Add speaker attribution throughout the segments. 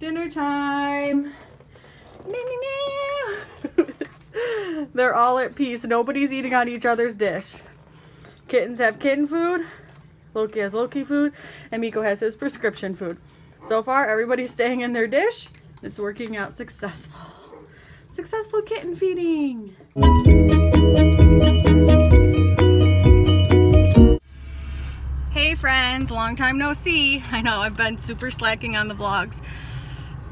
Speaker 1: Dinner time. They're all at peace. Nobody's eating on each other's dish. Kittens have kitten food. Loki has Loki food. And Miko has his prescription food. So far, everybody's staying in their dish. It's working out successful. Successful kitten feeding. Hey friends, long time no see. I know I've been super slacking on the vlogs.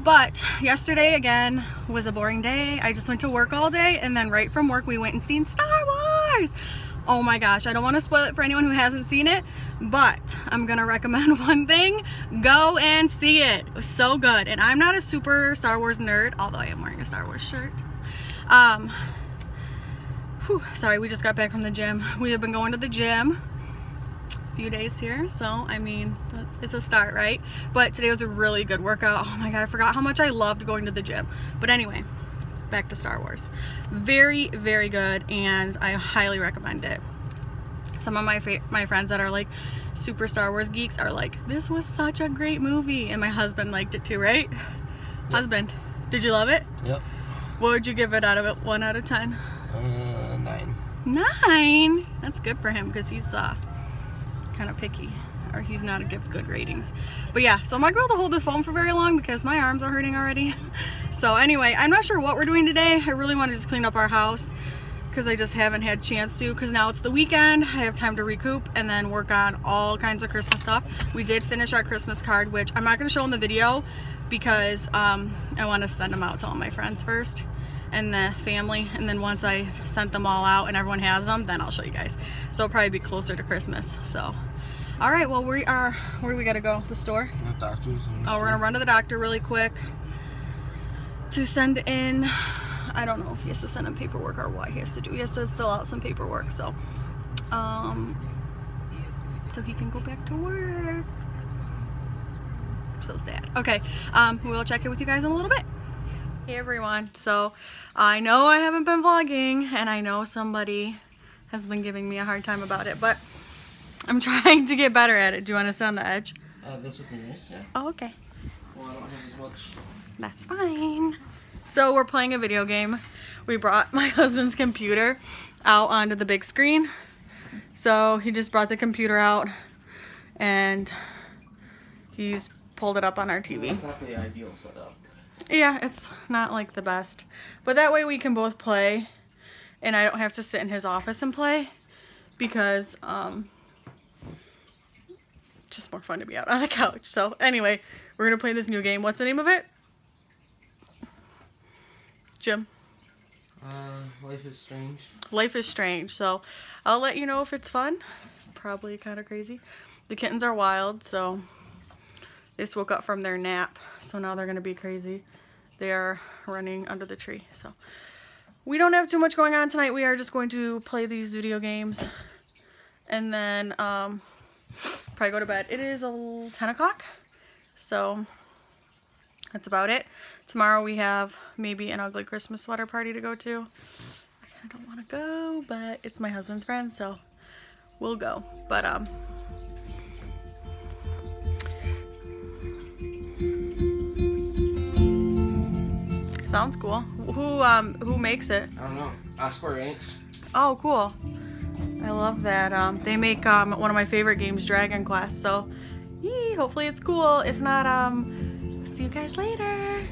Speaker 1: But yesterday again was a boring day. I just went to work all day and then right from work we went and seen Star Wars. Oh my gosh, I don't want to spoil it for anyone who hasn't seen it, but I'm gonna recommend one thing. Go and see it. It was so good. And I'm not a super Star Wars nerd, although I am wearing a Star Wars shirt. Um, whew, sorry, we just got back from the gym. We have been going to the gym few days here so I mean it's a start right? But today was a really good workout. Oh my god I forgot how much I loved going to the gym. But anyway back to Star Wars. Very very good and I highly recommend it. Some of my my friends that are like super Star Wars geeks are like this was such a great movie and my husband liked it too right? Yep. husband did you love it?
Speaker 2: Yep.
Speaker 1: What would you give it out of it? One out of ten?
Speaker 2: Uh, nine.
Speaker 1: Nine? That's good for him because he's uh kind of picky or he's not gives good ratings. But yeah so I'm not going to hold the phone for very long because my arms are hurting already. So anyway I'm not sure what we're doing today. I really want to just clean up our house because I just haven't had chance to because now it's the weekend I have time to recoup and then work on all kinds of Christmas stuff. We did finish our Christmas card which I'm not going to show in the video because um, I want to send them out to all my friends first and the family and then once I sent them all out and everyone has them then I'll show you guys. So it'll probably be closer to Christmas so all right well we are where we gotta go? The store?
Speaker 2: The doctor's
Speaker 1: the oh we're gonna run to the doctor really quick to send in I don't know if he has to send in paperwork or what he has to do. He has to fill out some paperwork so um so he can go back to work. So sad. Okay um we'll check in with you guys in a little bit. Hey everyone, so I know I haven't been vlogging and I know somebody has been giving me a hard time about it, but I'm trying to get better at it. Do you want to sit on the edge?
Speaker 2: Uh, this would be nice, yeah.
Speaker 1: Oh, okay.
Speaker 2: Well, I don't have as much.
Speaker 1: That's fine. So we're playing a video game. We brought my husband's computer out onto the big screen. So he just brought the computer out and he's pulled it up on our TV.
Speaker 2: That's not the ideal setup
Speaker 1: yeah, it's not like the best. But that way we can both play and I don't have to sit in his office and play because um, just more fun to be out on the couch. So anyway, we're going to play this new game. What's the name of it? Jim?
Speaker 2: Uh, Life is Strange.
Speaker 1: Life is Strange. So I'll let you know if it's fun. Probably kind of crazy. The kittens are wild, so they just woke up from their nap. So now they're going to be crazy they are running under the tree. So we don't have too much going on tonight. We are just going to play these video games and then um, probably go to bed. It is a 10 o'clock. So that's about it. Tomorrow we have maybe an ugly Christmas sweater party to go to. I kind of don't want to go, but it's my husband's friend, so we'll go. But um, Sounds cool. Who um who makes it?
Speaker 2: I don't know. Uh, Square Enix.
Speaker 1: Oh, cool. I love that. Um, they make um one of my favorite games, Dragon Quest. So, yee, hopefully it's cool. If not, um, see you guys later.